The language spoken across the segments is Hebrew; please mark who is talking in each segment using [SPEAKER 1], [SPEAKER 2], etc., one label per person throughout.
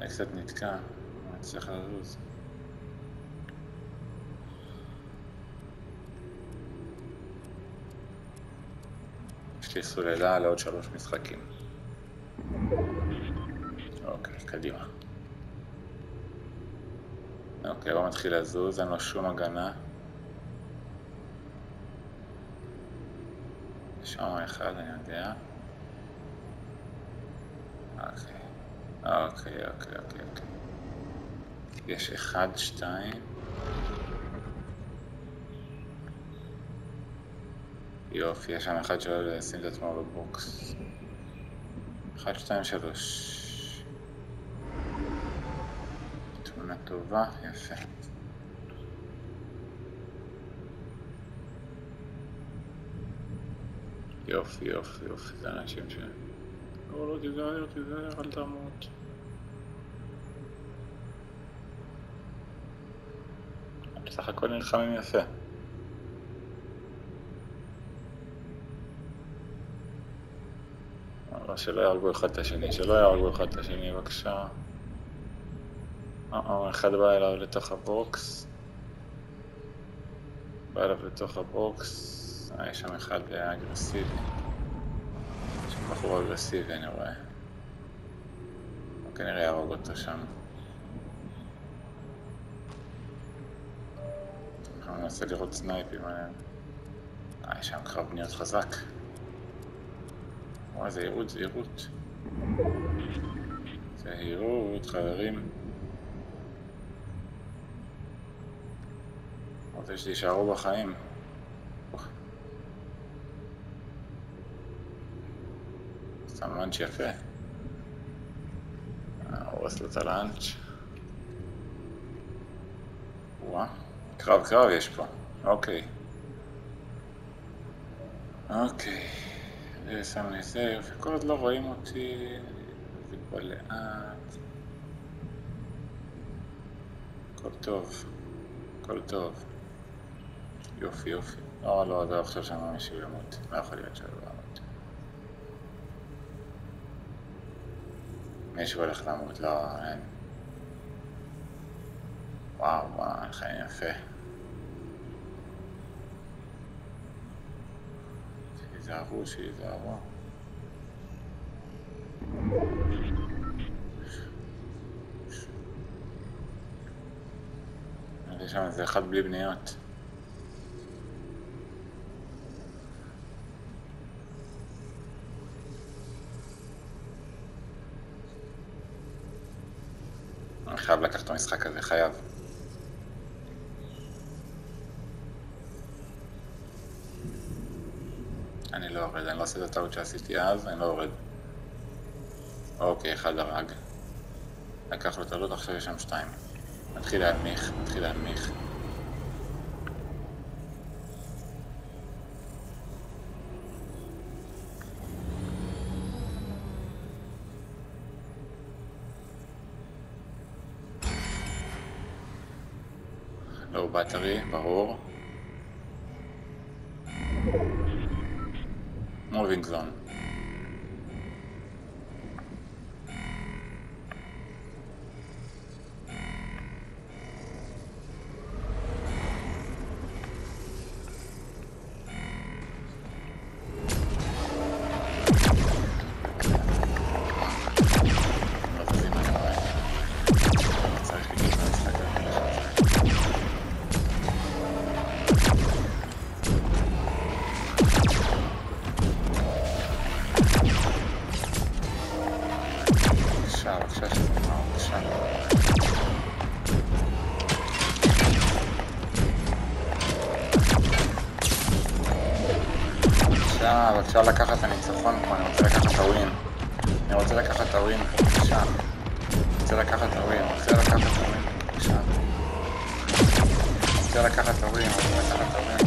[SPEAKER 1] אני קצת נתקע, אני צריך לזוז. יש לי סוללה לעוד שלוש משחקים. אוקיי, קדימה. אוקיי, הוא מתחיל לזוז, אין לו שום הגנה. שם אחד, אני יודע. אוקיי, אוקיי, אוקיי, אוקיי, אוקיי. יש אחד, שתיים. יופי, יש שם אחד שלא לשים את עצמו בבוקס. אחד, שתיים, שלוש. תמונה טובה, יפה. יופי, יופי, יופי, זה אנשים ש... לא, לא, תיזהר, תיזהר, אל תמות. בסך הכל נלחמים יפה. אבל שלא יהרגו אחד את השני, שלא יהרגו אחד את השני, בבקשה. אה, אחד בא אליו לתוך הבוקס. בא אליו לתוך הבוקס. אה, יש שם אחד אגרסיבי. בחור אגרסיבי, אני רואה. הוא כנראה יהרוג אותו שם. אנחנו ננסה לראות סנייפים עליהם. אה, יש שם קרב בניות חזק. וואי, זהירות, זהירות. זהירות, חברים. רוצה שתישארו בחיים. לאנץ' יפה. הורס לו את הלאנץ'. וואה, קרב קרב יש פה. אוקיי. אוקיי. שם לי זה, יופי. כל עוד לא רואים אותי, זה כבר לאט. הכל טוב. הכל טוב. יופי, יופי. לא, לא, לא עכשיו שם מישהו ימות. לא יכול להיות שהוא ימות. מישהו הולך למות, לא, אין. וואו, וואו, חיים יפה. שיזהרו, שיזהרו. יש שם איזה אחד בלי בניות. אני חייב לקחת את המשחק הזה, חייב. אני לא יורד, אני לא עושה את הטעות שעשיתי אז, אני לא יורד. אוקיי, אחד הרג. לקח לו את הלוט, עכשיו יש שם שתיים. מתחיל להנמיך, מתחיל להנמיך. לא בטרי, ברור. מובינג זון. בבקשה, בבקשה לקחת את הניצחון פה, אני רוצה לקחת את הווין. אני רוצה לקחת את הווין, בבקשה. אני רוצה לקחת את הווין, רוצה לקחת את הווין. אני רוצה לקחת את הווין, רוצה לקחת את הווין.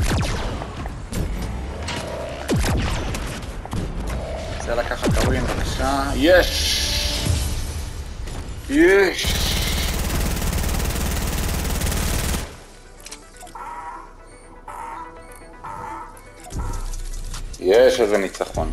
[SPEAKER 1] רוצה לקחת את הווין, בבקשה. יש! יש! יש איזה ניצחון.